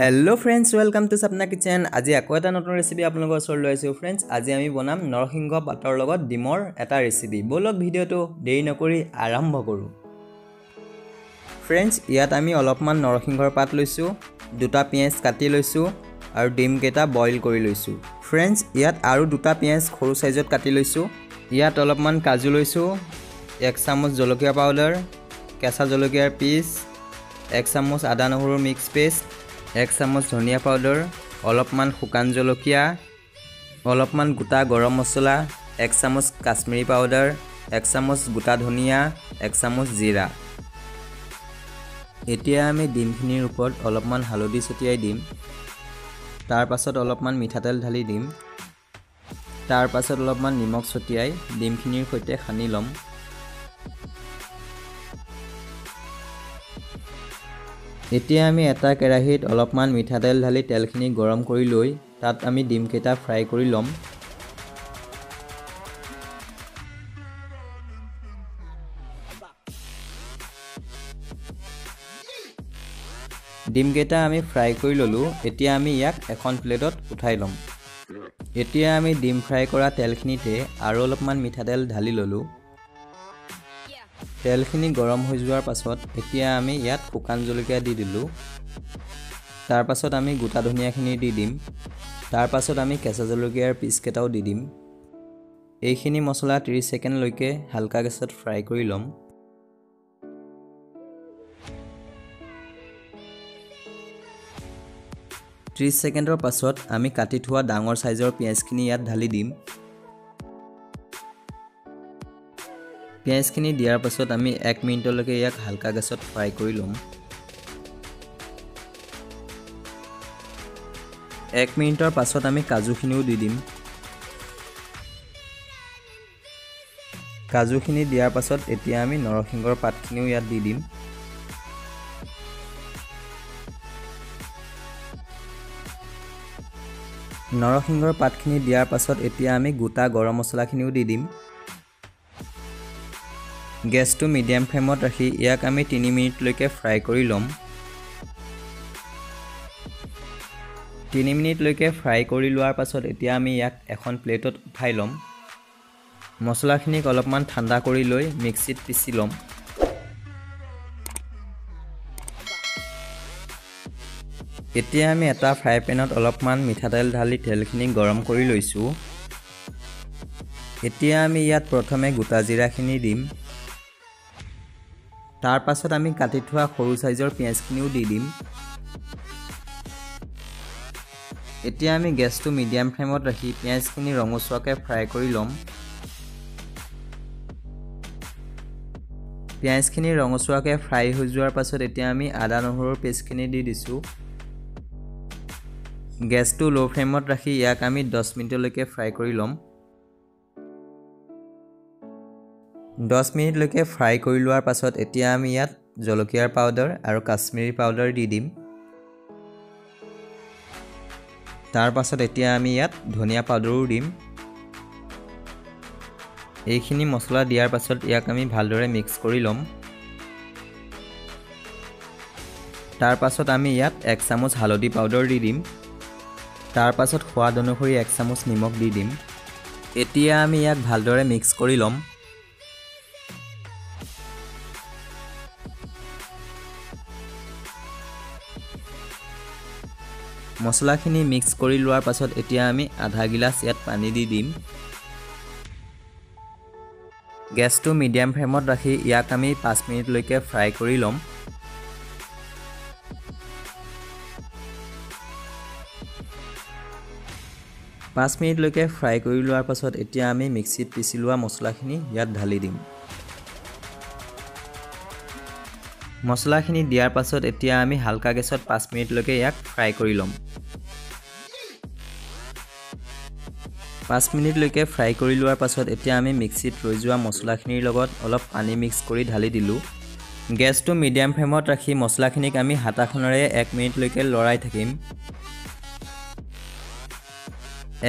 Hello' friends welcome to Sapna kitchen আজি আকৌ এটা নতুন ৰেচিপি আপোনালোকৰ ওচৰলৈ আহিছোঁ ফ্ৰেণ্ডছ আজি আমি বনাম নৰসিংহ পাতৰ লগত ডিমৰ এটা ৰেচিপি ব'লক ভিডিঅ'টো দেৰি নকৰি আৰম্ভ কৰোঁ। ফ্ৰেণ্ডছ ইয়াত আমি অলপমান নৰসিংহৰ পাত লৈছোঁ দুটা পিঁয়াজ কাটি লৈছোঁ আৰু ডিমকেইটা বইল কৰি লৈছোঁ। ফ্ৰেণ্ডছ ইয়াত আৰু দুটা পিঁয়াজ সৰু চাইজত কাটি লৈছোঁ। ইয়াত অলপমান কাজু লৈছোঁ এক চামুচ জলকীয়া পাউডাৰ কেঁচা জলকীয়াৰ পিচ এক চামুচ আদা নহৰু মিক্স পেষ্ট এক চামুচ ধনিয়া পাউডাৰ অলপমান শুকান জলকীয়া অলপমান গোটা গৰম মছলা এক চামুচ কাশ্মীৰী পাউডাৰ এক চামুচ গোটা ধনিয়া এক চামুচ জিৰা। এতিয়া আমি ডিমখিনিৰ ওপৰত অলপমান হালধি ছটিয়াই দিম। তাৰ পাছত অলপমান মিঠাতেল ঢালি দিম। তাৰ পাছত অলপমান নিমখ ছটিয়াই ডিমখিনিৰ সৈতে সানি ল'ম। এতিয়া আমি এটা কেৰাহীত অলপমান মিঠাতেল ঢালি তেলখিনি গৰম কৰি লৈ তাত আমি ডিমকেইটা ফ্ৰাই কৰি ল'ম। ডিমকেইটা আমি ফ্ৰাই কৰি ল'লোঁ এতিয়া আমি ইয়াক এখন প্লেটত উঠাই ল'ম। এতিয়া আমি ডিম ফ্ৰাই কৰা তেলখিনিতে আৰু অলপমান মিঠাতেল ঢালি ল'লোঁ। তেলখিনি গৰম হৈ যোৱাৰ পাছত এতিয়া আমি ইয়াত শুকান জলকীয়া দি দিলোঁ। তাৰ পাছত আমি গোটা ধনিয়াখিনি দি দিম। তাৰ পাছত আমি কেঁচা জলকীয়াৰ পিচকেইটাও দি দিম। এইখিনি মছলা ত্ৰিছ ছেকেণ্ডলৈকে হালকা গেছত ফ্ৰাই কৰি ল'ম। ত্ৰিছ ছেকেণ্ডৰ পাছত আমি কাটি থোৱা ডাঙৰ চাইজৰ পিঁয়াজখিনি ইয়াত ঢালি দিম। পিঁয়াজখিনি দিয়াৰ পাছত আমি এক মিনিটলৈকে ইয়াক হালকা গেছত ফ্ৰাই কৰি ল'ম। এক মিনিটৰ পাছত আমি কাজুখিনিও দি দিম। কাজুখিনি দিয়াৰ পাছত এতিয়া আমি নৰসিংহৰ পাতখিনিও ইয়াত দি দিম। নৰসিংহৰ পাতখিনি দিয়াৰ পাছত এতিয়া আমি গোটা গৰম মছলাখিনিও দি দিম। গেছটো মিডিয়াম ফ্লেমত ৰাখি ইয়াক আমি তিনি মিনিটলৈকে ফ্ৰাই কৰি ল'ম। তিনি মিনিটলৈকে ফ্ৰাই কৰি লোৱাৰ পাছত এতিয়া আমি ইয়াক এখন প্লেটত উঠাই ল'ম। মছলাখিনিক অলপমান ঠাণ্ডা কৰি লৈ মিক্সিত পিচি ল'ম। এতিয়া আমি এটা ফ্ৰাই পেনত অলপমান মিঠাতেল ঢালি তেলখিনি গৰম কৰি লৈছোঁ। এতিয়া আমি ইয়াত প্ৰথমে গোটা জিৰাখিনি দিম। তাৰ পাছত আমি কাটি থোৱা সৰু চাইজৰ পিঁয়াজখিনিও দি দিম। এতিয়া আমি গেছটো মিডিয়াম ফ্লেমত ৰাখি পিঁয়াজখিনি ৰঙচুৱাকৈ ফ্ৰাই কৰি ল'ম। পিঁয়াজখিনি ৰঙচুৱাকৈ ফ্ৰাই হৈ যোৱাৰ পাছত এতিয়া আমি আদা নহৰুৰ পেষ্টখিনি দি দিছোঁ। গেছটো ল' ফ্লেমত ৰাখি ইয়াক আমি দহ মিনিটলৈকে ফ্ৰাই কৰি ল'ম। দহ মিনিটলৈকে ফ্ৰাই কৰি লোৱাৰ পাছত এতিয়া আমি ইয়াত জলকীয়াৰ পাউডাৰ আৰু কাশ্মীৰী পাউডাৰ দি দিম। তাৰ পাছত এতিয়া আমি ইয়াত ধনিয়া পাউডাৰো দিম। এইখিনি মছলা দিয়াৰ পাছত ইয়াক আমি ভালদৰে মিক্স কৰি ল'ম। তাৰ পাছত আমি ইয়াত এক চামুচ হালধি পাউডাৰ দি দিম। তাৰ পাছত সোৱাদ অনুসৰি এক চামুচ নিমখ দি দিম। এতিয়া আমি ইয়াক ভালদৰে মিক্স কৰি ল'ম। মছলাখিনি মিক্স কৰি লোৱাৰ পাছত এতিয়া আমি আধা গিলাচ ইয়াত পানী দি দিম। গেছটো মিডিয়াম ফ্লেমত ৰাখি ইয়াক আমি পাঁচ মিনিটলৈকে ফ্ৰাই কৰি ল'ম। পাঁচ মিনিটলৈকে ফ্ৰাই কৰি লোৱাৰ পাছত এতিয়া আমি মিক্সিত পিচি লোৱা মছলাখিনি ইয়াত ঢালি দিম। মছলাখিনি দিয়াৰ পাছত এতিয়া আমি হালকা গেছত পাঁচ মিনিটলৈকে ইয়াক ফ্ৰাই কৰি ল'ম। পাঁচ মিনিটলৈকে ফ্ৰাই কৰি লোৱাৰ পাছত এতিয়া আমি মিক্সিত ৰৈ যোৱা মছলাখিনিৰ লগত অলপ পানী মিক্স কৰি ঢালি দিলোঁ। গেছটো মিডিয়াম ফ্লেমত ৰাখি মছলাখিনিক আমি হাতাখনেৰে এক মিনিটলৈকে লৰাই থাকিম।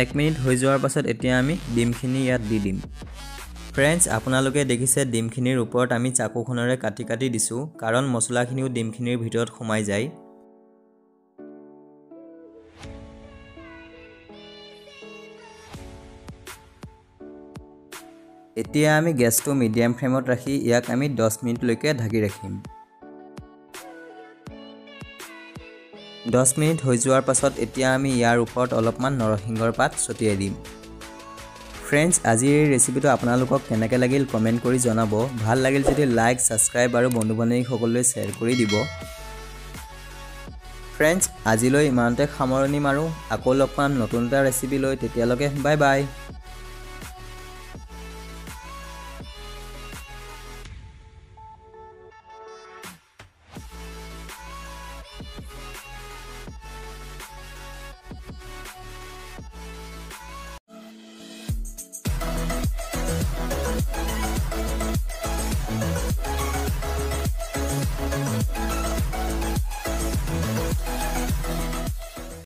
এক মিনিট হৈ যোৱাৰ পাছত এতিয়া আমি ডিমখিনি ইয়াত দি দিম। ফ্ৰেণ্ডছ আপোনালোকে দেখিছে ডিমখিনিৰ ওপৰত আমি চাকুখনেৰে কাটি কাটি দিছোঁ কাৰণ মছলাখিনিও ডিমখিনিৰ ভিতৰত সোমাই যায়। এতিয়া আমি গেছটো মিডিয়াম ফ্লেমত ৰাখি ইয়াক আমি দহ মিনিটলৈকে ঢাকি ৰাখিম। দহ মিনিট হৈ যোৱাৰ পাছত এতিয়া আমি ইয়াৰ ওপৰত অলপমান নৰসিংহৰ পাত ছটিয়াই দিম। ফ্ৰেণ্ডছ আজিৰ এই ৰেচিপিটো আপোনালোকক কেনেকৈ লাগিল কমেণ্ট কৰি জনাব। ভাল লাগিল যদি লাইক ছাবস্ক্ৰাইব আৰু বন্ধু বান্ধৱীসকললৈ শ্বেয়াৰ কৰি দিব। ফ্ৰেণ্ডছ আজিলৈ ইমানতে সামৰণি মাৰোঁ। আকৌ লগ পাম নতুন এটা ৰেচিপি লৈ। তেতিয়ালৈকে বাই বাই